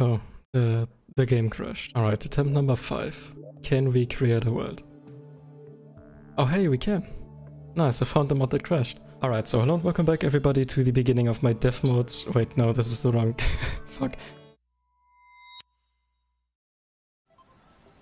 Oh, the, the game crashed. Alright, attempt number 5. Can we create a world? Oh hey, we can. Nice, I found the mod that crashed. Alright, so hello and welcome back everybody to the beginning of my dev mode. Wait, no, this is the wrong... Fuck.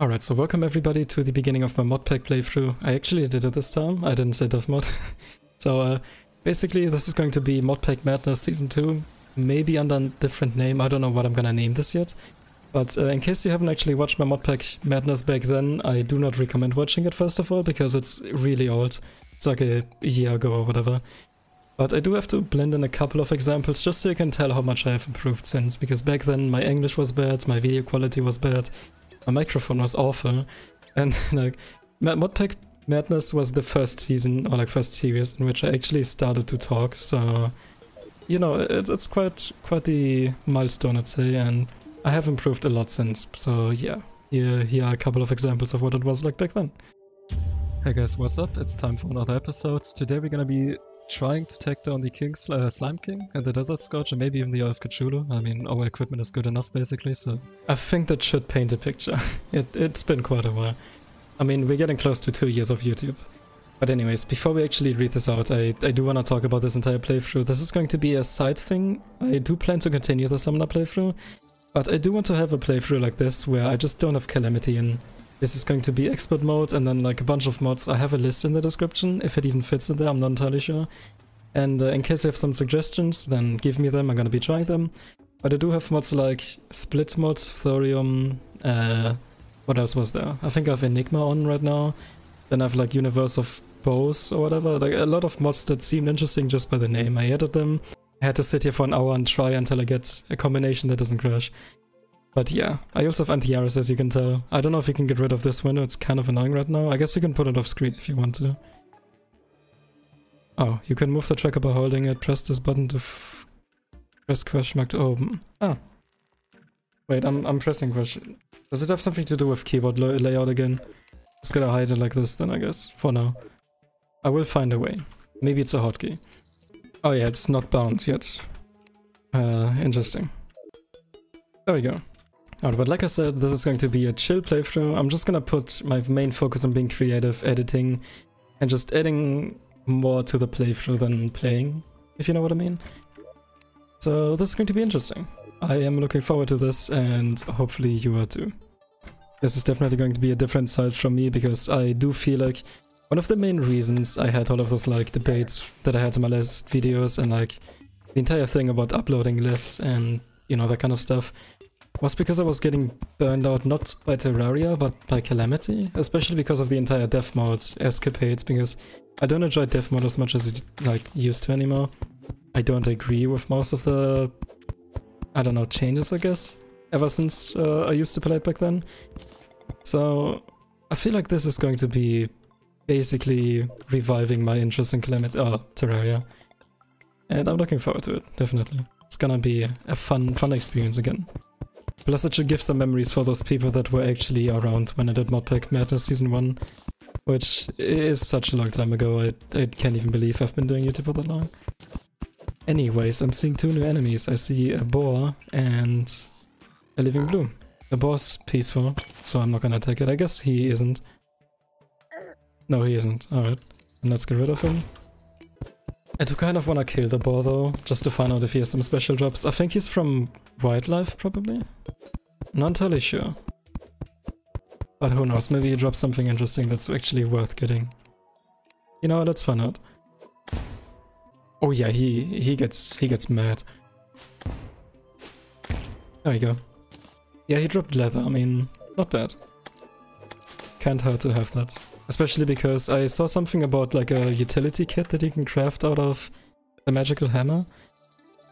Alright, so welcome everybody to the beginning of my modpack playthrough. I actually did it this time, I didn't say dev mod. so uh, basically this is going to be Modpack Madness Season 2, maybe under a different name, I don't know what I'm gonna name this yet. But uh, in case you haven't actually watched my Modpack Madness back then, I do not recommend watching it first of all, because it's really old. It's like a year ago or whatever. But I do have to blend in a couple of examples just so you can tell how much I have improved since, because back then my English was bad, my video quality was bad, my microphone was awful, and like Modpack Madness was the first season, or like first series, in which I actually started to talk, so you know, it, it's quite quite the milestone I'd say, and I have improved a lot since, so yeah. Here, here are a couple of examples of what it was like back then. Hey guys, what's up? It's time for another episode. Today we're gonna be trying to take down the King uh, Slime King and the Desert Scourge and maybe even the Eye of Cthulhu. I mean, our equipment is good enough basically, so... I think that should paint a picture. it, it's been quite a while. I mean, we're getting close to two years of YouTube. But anyways, before we actually read this out, I, I do want to talk about this entire playthrough. This is going to be a side thing. I do plan to continue the Summoner playthrough, but I do want to have a playthrough like this where I just don't have Calamity in. This is going to be expert mode and then like a bunch of mods. I have a list in the description, if it even fits in there, I'm not entirely sure. And uh, in case you have some suggestions, then give me them, I'm gonna be trying them. But I do have mods like Split mod, Thorium, uh, what else was there? I think I have Enigma on right now. Then I have like Universe of Bows or whatever. Like a lot of mods that seemed interesting just by the name. I added them. I had to sit here for an hour and try until I get a combination that doesn't crash. But yeah, I also have Antiaris as you can tell. I don't know if you can get rid of this window, it's kind of annoying right now. I guess you can put it off screen if you want to. Oh, you can move the tracker by holding it, press this button to press question mark to open. Ah. Wait, I'm, I'm pressing question. Does it have something to do with keyboard layout again? Just gonna hide it like this then, I guess, for now. I will find a way. Maybe it's a hotkey. Oh yeah, it's not bound yet. Uh, interesting. There we go. But like I said, this is going to be a chill playthrough. I'm just gonna put my main focus on being creative, editing, and just adding more to the playthrough than playing, if you know what I mean. So this is going to be interesting. I am looking forward to this, and hopefully you are too. This is definitely going to be a different side from me, because I do feel like one of the main reasons I had all of those like debates that I had in my last videos and like the entire thing about uploading lists and you know that kind of stuff was because I was getting burned out not by Terraria but by Calamity, especially because of the entire dev mode escapades because I don't enjoy dev mode as much as it like used to anymore. I don't agree with most of the I don't know changes I guess ever since uh, I used to play it back then. So I feel like this is going to be basically reviving my interest in Calamity, oh, Terraria. And I'm looking forward to it, definitely. It's gonna be a fun, fun experience again. Plus it should give some memories for those people that were actually around when I did Modpack Madness Season 1, which is such a long time ago, I, I can't even believe I've been doing YouTube for that long. Anyways, I'm seeing two new enemies. I see a boar and a living blue. The boar's peaceful, so I'm not gonna attack it. I guess he isn't. No, he isn't. Alright. And let's get rid of him. I do kind of want to kill the boar though, just to find out if he has some special drops. I think he's from wildlife, probably? Not entirely sure. But who knows, maybe he drops something interesting that's actually worth getting. You know, let's find out. Oh yeah, he he gets he gets mad. There we go. Yeah, he dropped leather, I mean, not bad. Can't hurt to have that. Especially because I saw something about like a utility kit that you can craft out of the magical hammer.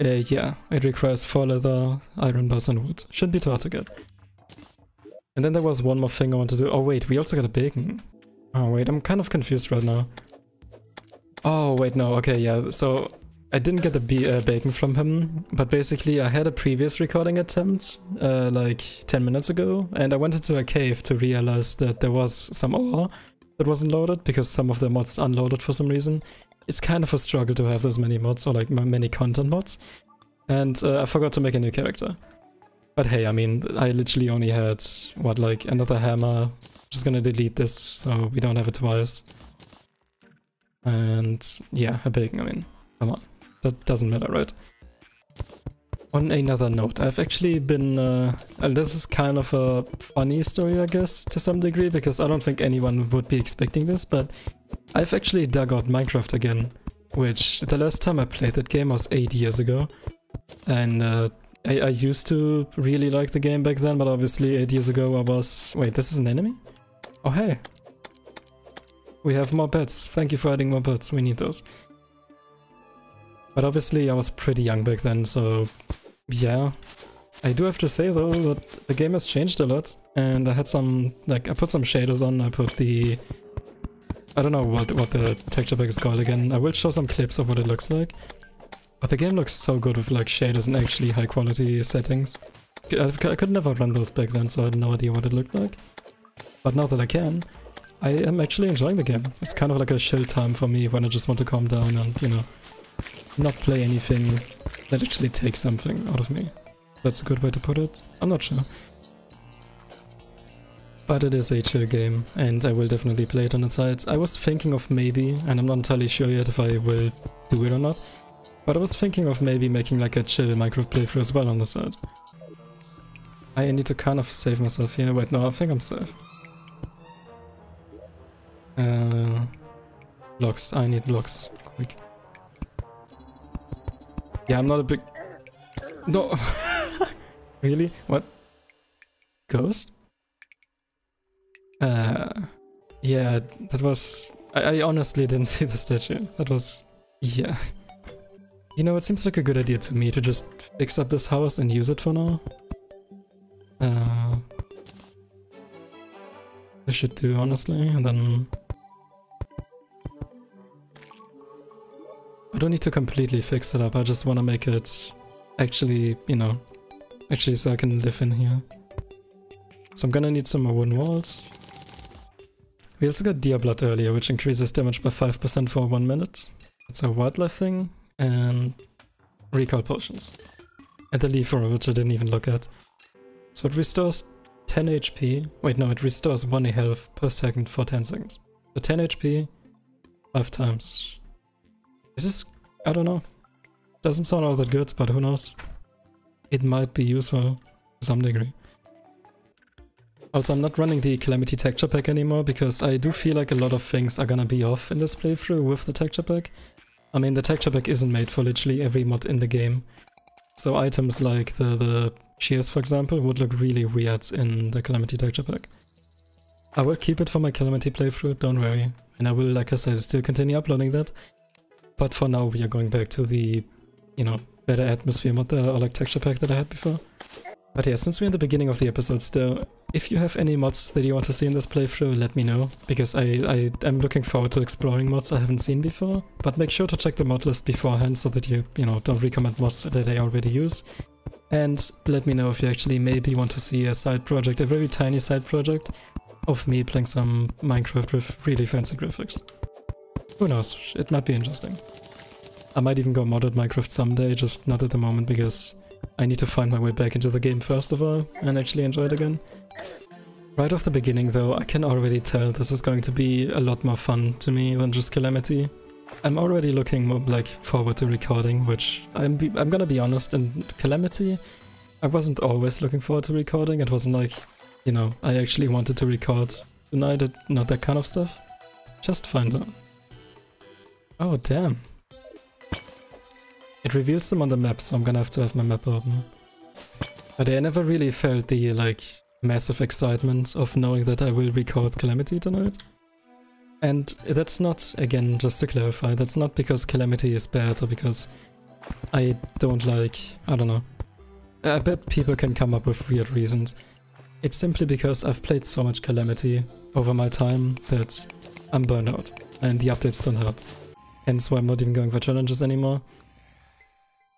Uh, yeah, it requires 4 leather, iron bars and wood. Shouldn't be too hard to get. And then there was one more thing I wanted to do. Oh wait, we also got a bacon. Oh wait, I'm kind of confused right now. Oh wait, no, okay, yeah, so I didn't get the uh, bacon from him, but basically I had a previous recording attempt, uh, like 10 minutes ago, and I went into a cave to realize that there was some ore that wasn't loaded because some of the mods unloaded for some reason. It's kind of a struggle to have this many mods or like many content mods. And uh, I forgot to make a new character. But hey, I mean, I literally only had, what, like, another hammer. Just gonna delete this so we don't have it twice. And yeah, a big, I mean, come on. That doesn't matter, right? On another note, I've actually been, uh, and this is kind of a funny story, I guess, to some degree, because I don't think anyone would be expecting this, but I've actually dug out Minecraft again, which the last time I played that game was 8 years ago, and uh, I, I used to really like the game back then, but obviously 8 years ago I was... Wait, this is an enemy? Oh hey! We have more beds, thank you for adding more beds, we need those. But obviously I was pretty young back then, so yeah. I do have to say though that the game has changed a lot and I had some, like I put some shaders on, I put the, I don't know what, what the texture pack is called again, I will show some clips of what it looks like. But the game looks so good with like shaders and actually high quality settings. I, I could never run those back then so I had no idea what it looked like. But now that I can, I am actually enjoying the game. It's kind of like a chill time for me when I just want to calm down and, you know, not play anything that actually takes something out of me. That's a good way to put it. I'm not sure. But it is a chill game, and I will definitely play it on the side. I was thinking of maybe, and I'm not entirely sure yet if I will do it or not, but I was thinking of maybe making like a chill Minecraft playthrough as well on the side. I need to kind of save myself here. Wait, no, I think I'm safe. Uh, blocks. I need blocks. Yeah, I'm not a big... No! really? What? Ghost? Uh... Yeah, that was... I, I honestly didn't see the statue. That was... Yeah. You know, it seems like a good idea to me to just fix up this house and use it for now. Uh... I should do, honestly, and then... I don't need to completely fix it up, I just want to make it actually, you know, actually so I can live in here. So I'm gonna need some more wooden walls. We also got Deer Blood earlier, which increases damage by 5% for one minute. It's a wildlife thing, and recall potions. And the leaf which I didn't even look at. So it restores 10 HP. Wait, no, it restores 1 health per second for 10 seconds. So 10 HP, 5 times. This is this... I don't know. Doesn't sound all that good, but who knows. It might be useful to some degree. Also, I'm not running the Calamity texture pack anymore because I do feel like a lot of things are gonna be off in this playthrough with the texture pack. I mean, the texture pack isn't made for literally every mod in the game. So items like the, the shears, for example, would look really weird in the Calamity texture pack. I will keep it for my Calamity playthrough, don't worry. And I will, like I said, still continue uploading that. But for now we are going back to the, you know, better atmosphere mod uh, or like texture pack that I had before. But yeah, since we're in the beginning of the episode still, if you have any mods that you want to see in this playthrough, let me know, because I, I am looking forward to exploring mods I haven't seen before. But make sure to check the mod list beforehand so that you, you know, don't recommend mods that I already use. And let me know if you actually maybe want to see a side project, a very tiny side project, of me playing some Minecraft with really fancy graphics. Who knows, it might be interesting. I might even go modded Minecraft someday, just not at the moment because I need to find my way back into the game first of all and actually enjoy it again. Right off the beginning though, I can already tell this is going to be a lot more fun to me than just Calamity. I'm already looking more like forward to recording, which I'm, I'm gonna be honest, in Calamity, I wasn't always looking forward to recording. It wasn't like, you know, I actually wanted to record tonight, not that kind of stuff. Just fine though. Oh, damn. It reveals them on the map, so I'm gonna have to have my map open. But I never really felt the, like, massive excitement of knowing that I will record Calamity tonight. And that's not, again, just to clarify, that's not because Calamity is bad or because I don't like, I don't know. I bet people can come up with weird reasons. It's simply because I've played so much Calamity over my time that I'm burned out, and the updates don't help. Hence why I'm not even going for challenges anymore.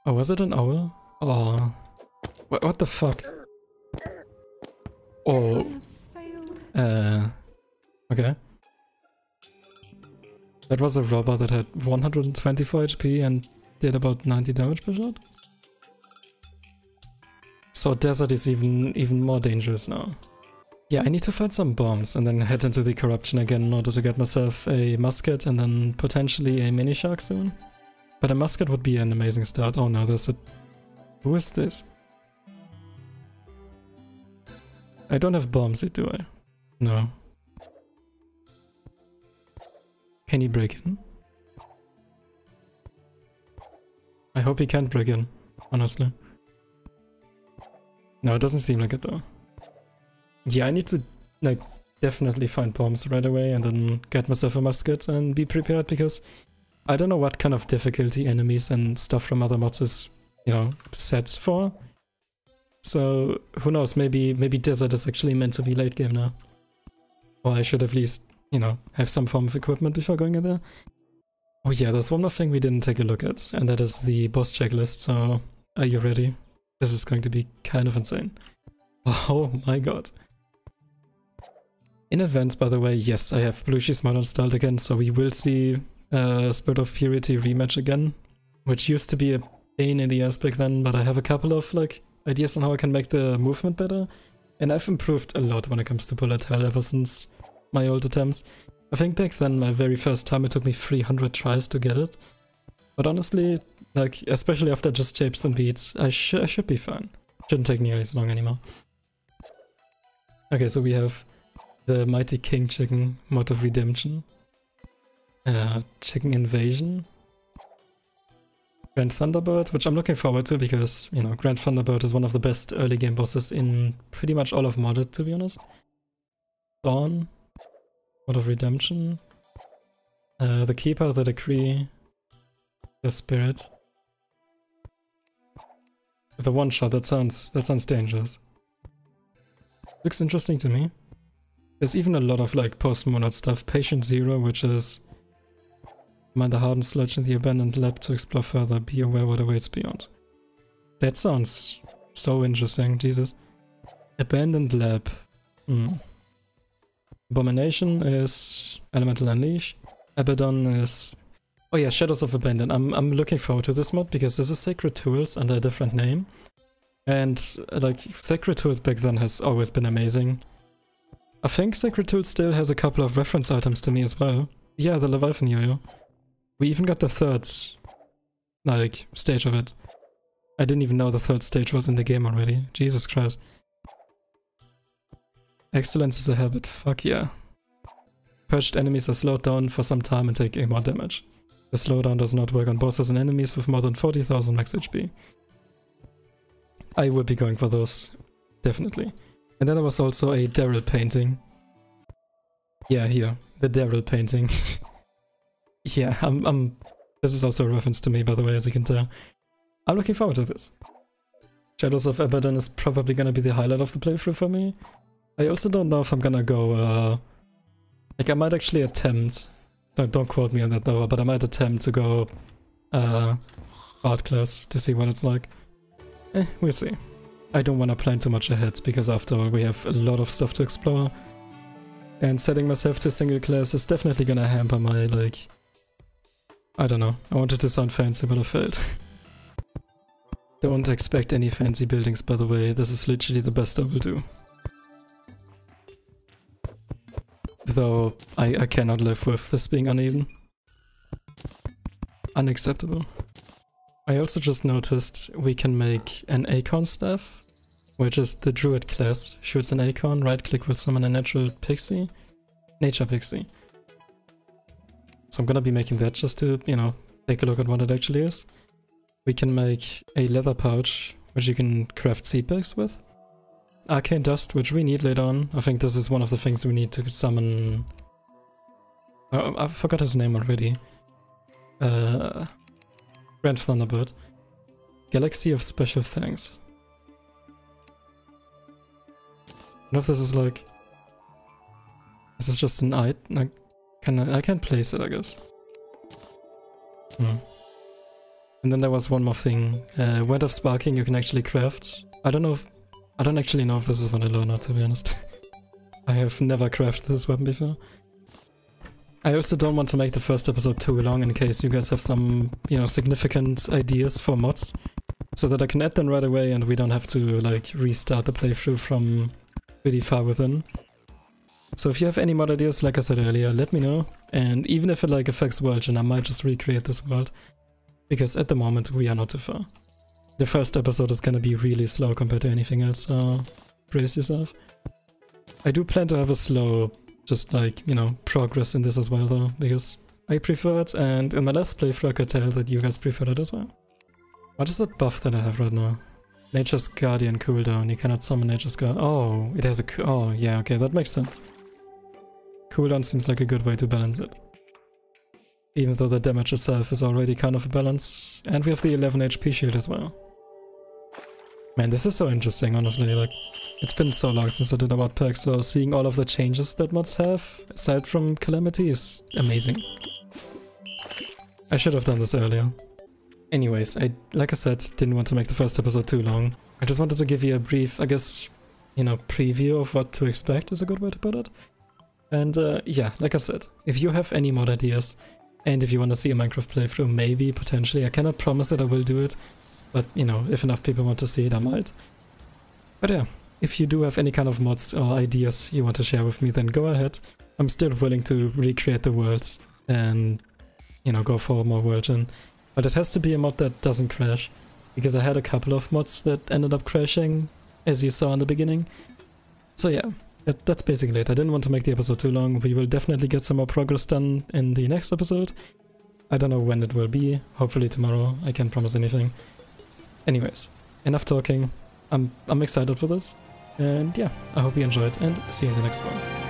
Oh, was it an owl? Oh. What, what the fuck? Oh. Uh. Okay. That was a robber that had 124 HP and did about 90 damage per shot? So desert is even even more dangerous now. Yeah, I need to find some bombs and then head into the corruption again in order to get myself a musket and then potentially a mini shark soon. But a musket would be an amazing start. Oh no, there's a... Who is this? I don't have bombs, do I? No. Can he break in? I hope he can't break in, honestly. No, it doesn't seem like it though. Yeah, I need to, like, definitely find bombs right away and then get myself a musket and be prepared because I don't know what kind of difficulty enemies and stuff from other mods is, you know, set for. So, who knows, maybe maybe Desert is actually meant to be late game now. Or I should at least, you know, have some form of equipment before going in there. Oh yeah, there's one more thing we didn't take a look at, and that is the boss checklist, so are you ready? This is going to be kind of insane. Oh my god. In advance, by the way, yes, I have Belushi's mod installed again, so we will see uh, Spirit of Purity rematch again, which used to be a pain in the ass back then, but I have a couple of like ideas on how I can make the movement better, and I've improved a lot when it comes to bullet hell ever since my old attempts. I think back then, my very first time, it took me 300 tries to get it, but honestly, like, especially after just shapes and beats, I, sh I should be fine. Shouldn't take nearly as long anymore. Okay, so we have the Mighty King Chicken mod of redemption. Uh, chicken Invasion. Grand Thunderbird, which I'm looking forward to because, you know, Grand Thunderbird is one of the best early game bosses in pretty much all of modded, to be honest. Dawn. Mod of Redemption. Uh, the Keeper, the Decree. The Spirit. The one shot, that sounds that sounds dangerous. Looks interesting to me. There's even a lot of like post-monad stuff. Patient Zero, which is Mind the hardened sludge in the abandoned lab to explore further. Be aware what awaits beyond. That sounds so interesting, Jesus. Abandoned lab. Hmm. Abomination is Elemental Unleash. Abaddon is... Oh yeah, Shadows of Abaddon. I'm, I'm looking forward to this mod because this is Sacred Tools under a different name. And like, Sacred Tools back then has always been amazing. I think Sacred Tools still has a couple of reference items to me as well. Yeah, the Leviathan Yo-Yo. We even got the third, like, stage of it. I didn't even know the third stage was in the game already. Jesus Christ. Excellence is a habit. Fuck yeah. Perched enemies are slowed down for some time and take more damage. The slowdown does not work on bosses and enemies with more than 40,000 max HP. I will be going for those, definitely. And then there was also a Daryl painting. Yeah, here, the Daryl painting. Yeah, I'm, I'm, this is also a reference to me, by the way, as you can tell. I'm looking forward to this. Shadows of Abaddon is probably gonna be the highlight of the playthrough for me. I also don't know if I'm gonna go, uh... Like, I might actually attempt... Don't, don't quote me on that though, but I might attempt to go, uh... Art class to see what it's like. Eh, we'll see. I don't want to plan too much ahead, because after all, we have a lot of stuff to explore. And setting myself to single class is definitely gonna hamper my, like, I don't know. I wanted to sound fancy, but I failed. don't expect any fancy buildings, by the way. This is literally the best I will do. Though, I, I cannot live with this being uneven. Unacceptable. I also just noticed we can make an Acorn staff, which is the Druid class. Shoots an Acorn, right click will summon a natural pixie. Nature pixie. So I'm gonna be making that just to, you know, take a look at what it actually is. We can make a leather pouch, which you can craft seed bags with. Arcane Dust, which we need later on. I think this is one of the things we need to summon... Oh, I forgot his name already. Uh, Grand Thunderbird. Galaxy of Special Thanks. I don't know if this is like... This is just an item, like can I, I can place it, I guess. Hmm. And then there was one more thing. Uh, Wand of Sparking you can actually craft. I don't know if... I don't actually know if this is vanilla or not, to be honest. I have never crafted this weapon before. I also don't want to make the first episode too long in case you guys have some, you know, significant ideas for mods. so that I can add them right away and we don't have to like restart the playthrough from really far within. So if you have any mod ideas, like I said earlier, let me know. And even if it like affects World, and I might just recreate this world. Because at the moment we are not too far. The first episode is gonna be really slow compared to anything else, so brace yourself. I do plan to have a slow, just like, you know, progress in this as well though, because I prefer it, and in my last playthrough I could tell that you guys prefer it as well. What is that buff that I have right now? Nature's Guardian cooldown, you cannot summon Nature's Guardian. Oh, it has a... Oh, yeah, okay, that makes sense. Cooldown seems like a good way to balance it. Even though the damage itself is already kind of a balance. And we have the 11 HP shield as well. Man, this is so interesting, honestly. Like, it's been so long since I did a mod pack, so seeing all of the changes that mods have, aside from Calamity, is amazing. I should have done this earlier. Anyways, I, like I said, didn't want to make the first episode too long. I just wanted to give you a brief, I guess, you know, preview of what to expect is a good way to put it. And uh, yeah, like I said, if you have any mod ideas, and if you want to see a Minecraft playthrough, maybe, potentially, I cannot promise that I will do it, but you know, if enough people want to see it, I might. But yeah, if you do have any kind of mods or ideas you want to share with me, then go ahead. I'm still willing to recreate the world and, you know, go for more version. But it has to be a mod that doesn't crash, because I had a couple of mods that ended up crashing, as you saw in the beginning. So yeah, that, that's basically it. I didn't want to make the episode too long. We will definitely get some more progress done in the next episode. I don't know when it will be. Hopefully tomorrow. I can't promise anything. Anyways, enough talking. I'm, I'm excited for this. And yeah, I hope you enjoyed and see you in the next one.